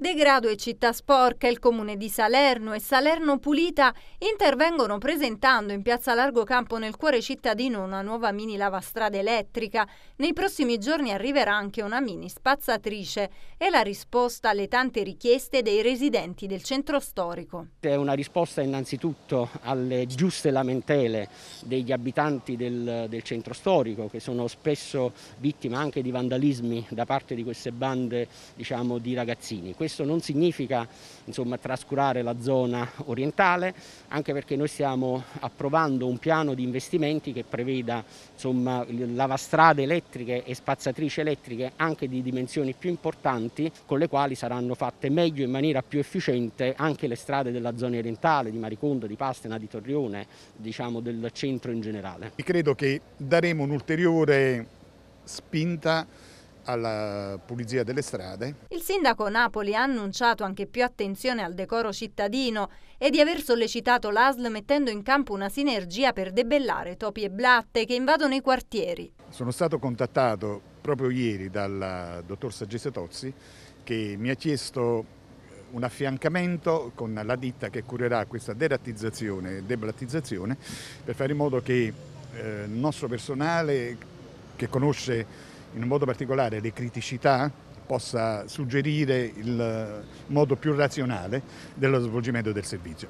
Degrado e Città Sporca, il comune di Salerno e Salerno Pulita intervengono presentando in piazza Largo Campo nel cuore cittadino una nuova mini lavastrada elettrica. Nei prossimi giorni arriverà anche una mini spazzatrice e la risposta alle tante richieste dei residenti del centro storico. È una risposta innanzitutto alle giuste lamentele degli abitanti del, del centro storico che sono spesso vittime anche di vandalismi da parte di queste bande diciamo, di ragazzini. Questo non significa insomma, trascurare la zona orientale, anche perché noi stiamo approvando un piano di investimenti che preveda insomma, lavastrade elettriche e spazzatrici elettriche anche di dimensioni più importanti, con le quali saranno fatte meglio in maniera più efficiente anche le strade della zona orientale, di Maricondo, di Pastena, di Torrione, diciamo del centro in generale. Credo che daremo un'ulteriore spinta alla pulizia delle strade. Il sindaco Napoli ha annunciato anche più attenzione al decoro cittadino e di aver sollecitato l'ASL mettendo in campo una sinergia per debellare topi e blatte che invadono i quartieri. Sono stato contattato proprio ieri dal dottor Saggese Tozzi che mi ha chiesto un affiancamento con la ditta che curerà questa derattizzazione e deblattizzazione per fare in modo che eh, il nostro personale che conosce in modo particolare le criticità possa suggerire il modo più razionale dello svolgimento del servizio.